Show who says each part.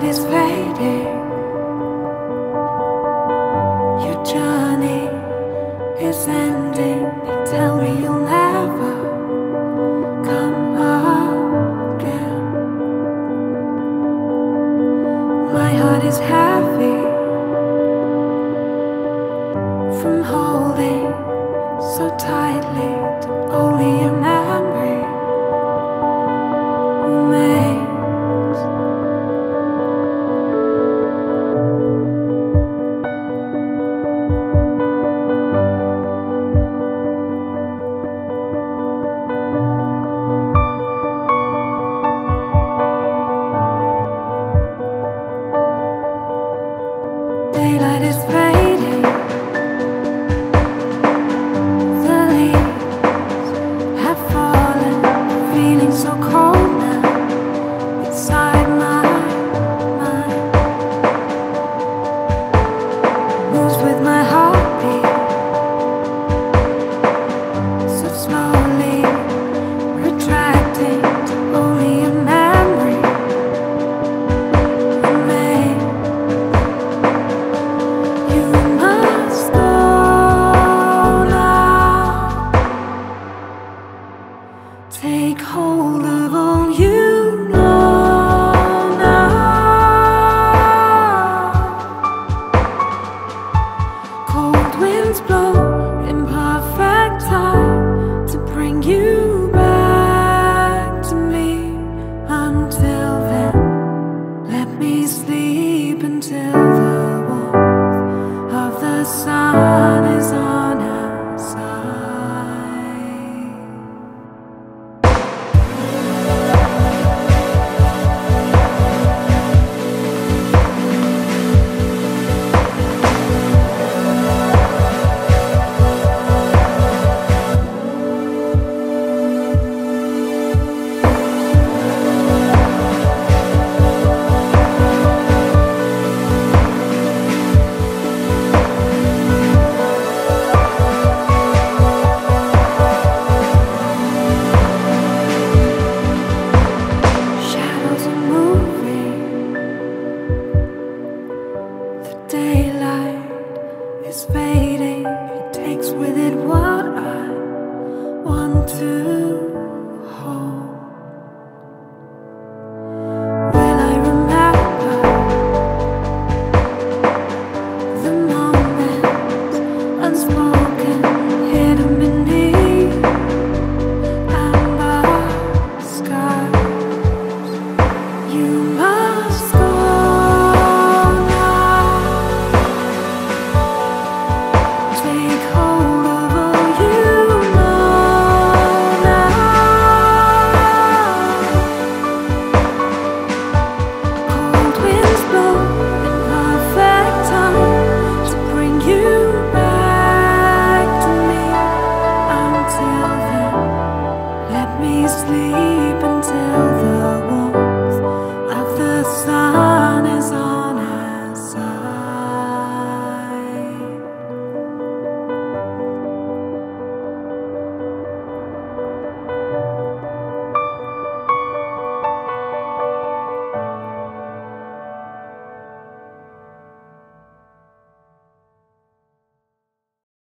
Speaker 1: Daylight is fading. Your journey is ending. They tell me you'll never come again. My heart is heavy from holding so tightly to only Take hold of all you sun is on. with it what I want to hold. Will I remember the moments unspoken, hidden beneath? You.